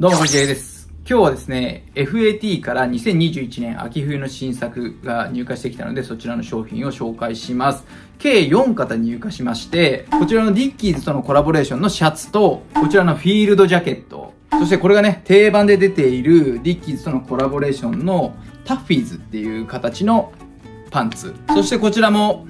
どうも、J です。今日はですね、FAT から2021年秋冬の新作が入荷してきたので、そちらの商品を紹介します。計4型入荷しまして、こちらのディッキーズとのコラボレーションのシャツと、こちらのフィールドジャケット、そしてこれがね、定番で出ているディッキーズとのコラボレーションのタッフィーズっていう形のパンツ。そしてこちらも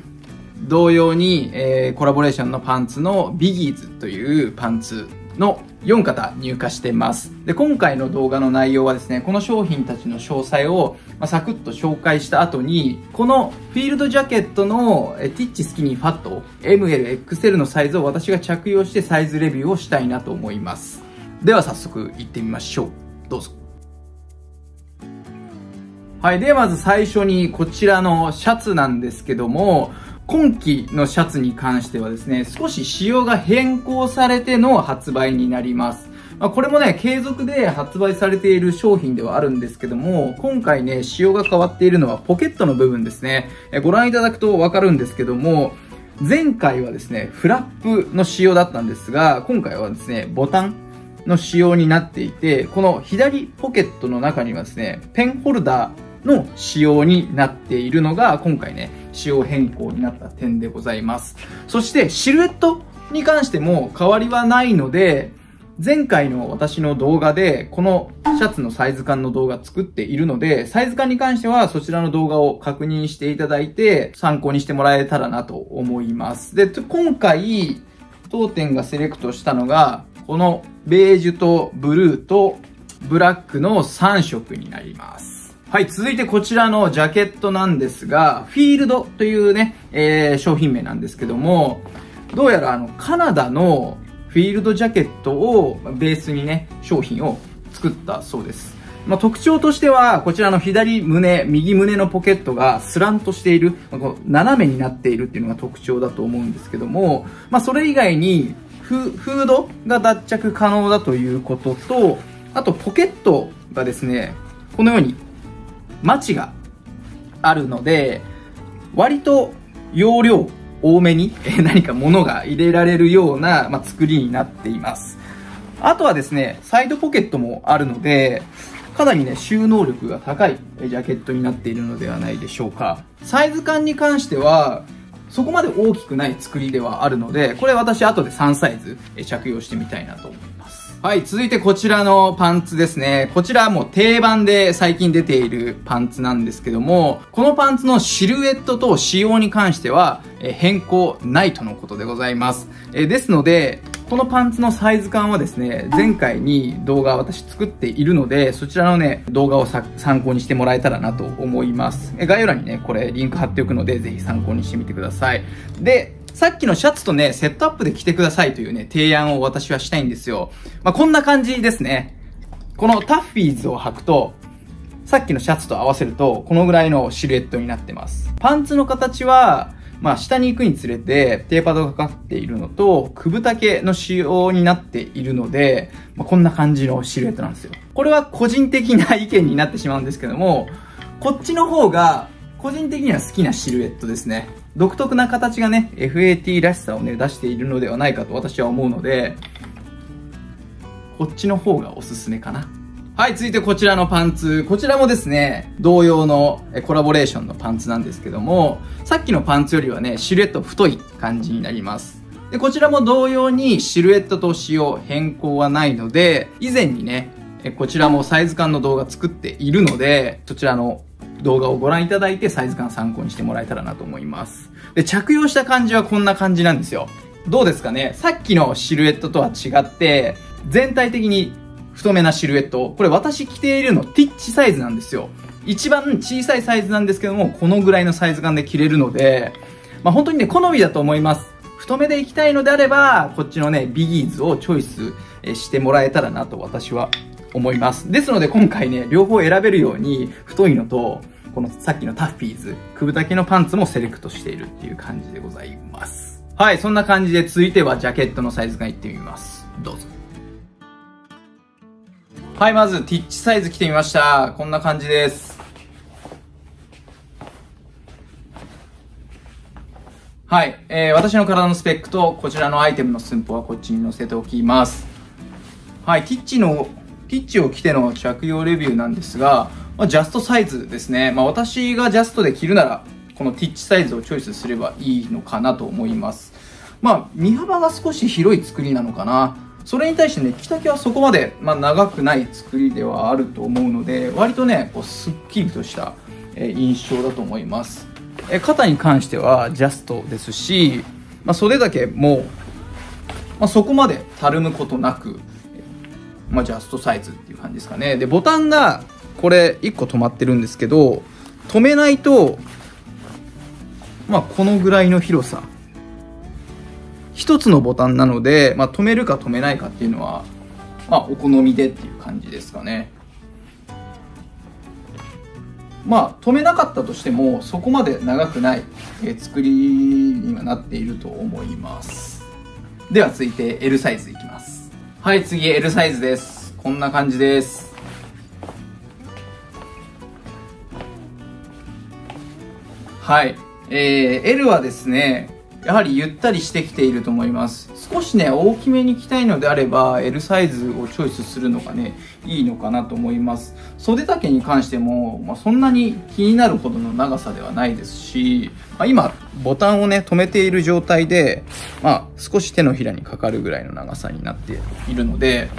同様に、えー、コラボレーションのパンツのビギーズというパンツの4型入荷してます。で、今回の動画の内容はですね、この商品たちの詳細を、まあ、サクッと紹介した後に、このフィールドジャケットのティッチスキニーファット ML、XL のサイズを私が着用してサイズレビューをしたいなと思います。では早速行ってみましょう。どうぞ。はい。ではまず最初にこちらのシャツなんですけども、今季のシャツに関してはですね、少し仕様が変更されての発売になります。まあ、これもね、継続で発売されている商品ではあるんですけども、今回ね、仕様が変わっているのはポケットの部分ですね。えご覧いただくとわかるんですけども、前回はですね、フラップの仕様だったんですが、今回はですね、ボタンの仕様になっていて、この左ポケットの中にはですね、ペンホルダー、の仕様になっているのが今回ね、仕様変更になった点でございます。そしてシルエットに関しても変わりはないので、前回の私の動画で、このシャツのサイズ感の動画作っているので、サイズ感に関してはそちらの動画を確認していただいて、参考にしてもらえたらなと思います。で、今回、当店がセレクトしたのが、このベージュとブルーとブラックの3色になります。はい、続いてこちらのジャケットなんですが、フィールドというね、えー、商品名なんですけども、どうやらあの、カナダのフィールドジャケットをベースにね、商品を作ったそうです。まあ、特徴としては、こちらの左胸、右胸のポケットがスランとしている、まあ、こう斜めになっているっていうのが特徴だと思うんですけども、まあ、それ以外にフ、フードが脱着可能だということと、あとポケットがですね、このようにマチがあるので、割と容量多めに何か物が入れられるような、まあ、作りになっています。あとはですね、サイドポケットもあるので、かなりね、収納力が高いジャケットになっているのではないでしょうか。サイズ感に関しては、そこまで大きくない作りではあるので、これ私後で3サイズ着用してみたいなと思います。はい、続いてこちらのパンツですね。こちらはもう定番で最近出ているパンツなんですけども、このパンツのシルエットと仕様に関しては、変更ないとのことでございます。えですので、このパンツのサイズ感はですね、前回に動画私作っているので、そちらのね、動画を参考にしてもらえたらなと思います。概要欄にね、これリンク貼っておくので、ぜひ参考にしてみてください。で、さっきのシャツとね、セットアップで着てくださいというね、提案を私はしたいんですよ。まあ、こんな感じですね。このタッフィーズを履くと、さっきのシャツと合わせると、このぐらいのシルエットになってます。パンツの形は、まあ、下に行くにつれて、テーパードがかかっているのと、くぶ丈の仕様になっているので、まあ、こんな感じのシルエットなんですよ。これは個人的な意見になってしまうんですけども、こっちの方が、個人的には好きなシルエットですね。独特な形がね、FAT らしさをね、出しているのではないかと私は思うので、こっちの方がおすすめかな。はい、続いてこちらのパンツ。こちらもですね、同様のコラボレーションのパンツなんですけども、さっきのパンツよりはね、シルエット太い感じになります。で、こちらも同様にシルエットと仕様変更はないので、以前にね、こちらもサイズ感の動画作っているので、そちらの動画をご覧いただいてサイズ感参考にしてもらえたらなと思います。で、着用した感じはこんな感じなんですよ。どうですかね？さっきのシルエットとは違って、全体的に太めなシルエット。これ私着ているのティッチサイズなんですよ。一番小さいサイズなんですけども、このぐらいのサイズ感で着れるので、まあ本当にね、好みだと思います。太めで行きたいのであれば、こっちのね、ビギーズをチョイスしてもらえたらなと私は思います。ですので今回ね、両方選べるように、太いのと、このさっきのタッフィーズ、くぶ丈のパンツもセレクトしているっていう感じでございます。はい、そんな感じで続いてはジャケットのサイズ感いってみます。どうぞ。はい、まずティッチサイズ着てみました。こんな感じです。はい、えー、私の体のスペックとこちらのアイテムの寸法はこっちに載せておきます。はい、ティッチのティッチを着ての着用レビューなんですが、まあ、ジャストサイズですね。まあ、私がジャストで着るなら、このティッチサイズをチョイスすればいいのかなと思います。まあ、身幅が少し広い作りなのかな。それに対してね、着丈はそこまで、まあ、長くない作りではあると思うので、割とね、こうすっきりとした、印象だと思います。肩に関してはジャストですし、まあ、袖だけも、まあ、そこまでたるむことなく、まあ、ジャストサイズっていう感じですかね。でボタンがこれ1個止まってるんですけど止めないとまあこのぐらいの広さ。1つのボタンなので、まあ、止めるか止めないかっていうのはまあお好みでっていう感じですかね。まあ止めなかったとしてもそこまで長くない、作りにはなっていると思います。では続いて L サイズいきます。はい次 L サイズです。こんな感じです。はいえー、L はですねやはりゆったりしてきていると思います少しね大きめに着たいのであれば L サイズをチョイスするのがねいいのかなと思います袖丈に関しても、まあ、そんなに気になるほどの長さではないですし、まあ、今ボタンをね止めている状態で、まあ、少し手のひらにかかるぐらいの長さになっているので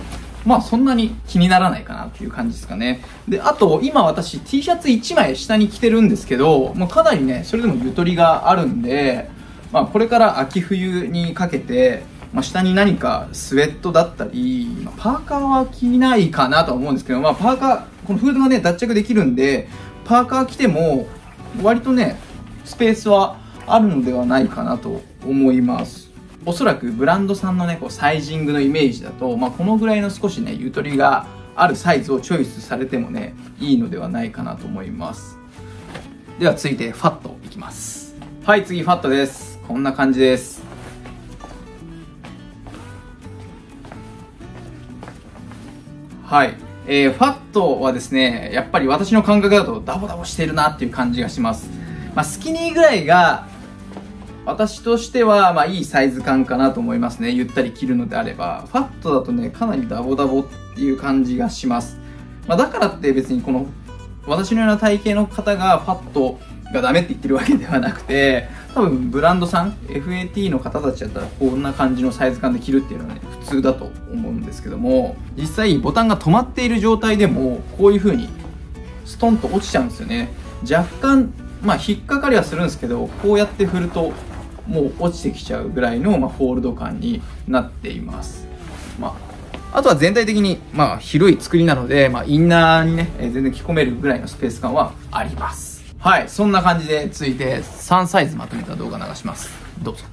まあそんなに気にならないかなっていう感じですかね。で、あと今私 T シャツ1枚下に着てるんですけど、まあ、かなりね、それでもゆとりがあるんで、まあ、これから秋冬にかけて、まあ、下に何かスウェットだったり、まあ、パーカーは着ないかなとは思うんですけど、まあ、パーカー、このフードがね、脱着できるんで、パーカー着ても、割とね、スペースはあるのではないかなと思います。おそらくブランドさんのね、こうサイジングのイメージだと、まあ、このぐらいの少しね、ゆとりがあるサイズをチョイスされてもね、いいのではないかなと思います。では続いて、ファットいきます。はい、次、ファットです。こんな感じです。はい、えー、ファットはですねやっぱり私の感覚だとダボダボしてるなっていう感じがします、まあ、スキニーぐらいが私としては、まあ、いいサイズ感かなと思いますね。ゆったり着るのであれば。ファットだとねかなりダボダボっていう感じがします、まあ、だからって別にこの私のような体型の方がファットがダメって言ってるわけではなくて多分ブランドさん FAT の方たちだったらこんな感じのサイズ感で着るっていうのはね普通だと思うんですけども実際ボタンが止まっている状態でもこういう風にストンと落ちちゃうんですよね若干まあ引っかかりはするんですけどこうやって振るともう落ちてきちゃうぐらいの、まあ、ホールド感になっていますまああとは全体的に、まあ、広い作りなので、まあ、インナーにね、全然着込めるぐらいのスペース感はあります。はい、そんな感じで続いて3サイズまとめた動画流します。どうぞ。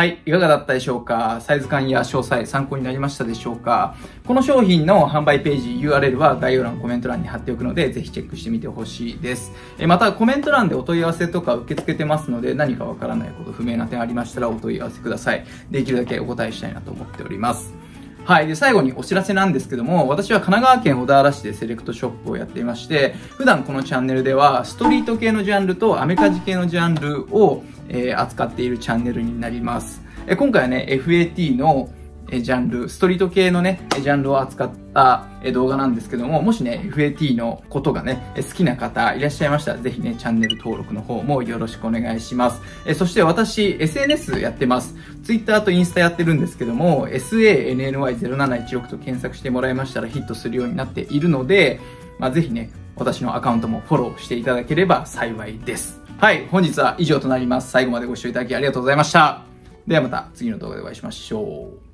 はい、いかがだったでしょうか？サイズ感や詳細参考になりましたでしょうか？この商品の販売ページ URL は概要欄コメント欄に貼っておくのでぜひチェックしてみてほしいです。えまたコメント欄でお問い合わせとか受け付けてますので何かわからないこと不明な点ありましたらお問い合わせください。できるだけお答えしたいなと思っております。はい。で、最後にお知らせなんですけども、私は神奈川県小田原市でセレクトショップをやっていまして、普段このチャンネルでは、ストリート系のジャンルとアメカジ系のジャンルを、えー、扱っているチャンネルになります。え今回はね、FAT のえジャンル、ストリート系のね、ジャンルを扱った動画なんですけども、もしね、FAT のことがね、好きな方いらっしゃいましたら、ぜひね、チャンネル登録の方もよろしくお願いします。えそして私、SNS やってます。Twitter とインスタやってるんですけども、SANNY0716 と検索してもらいましたらヒットするようになっているので、まあ、ぜひね、私のアカウントもフォローしていただければ幸いです。はい、本日は以上となります。最後までご視聴いただきありがとうございました。ではまた次の動画でお会いしましょう。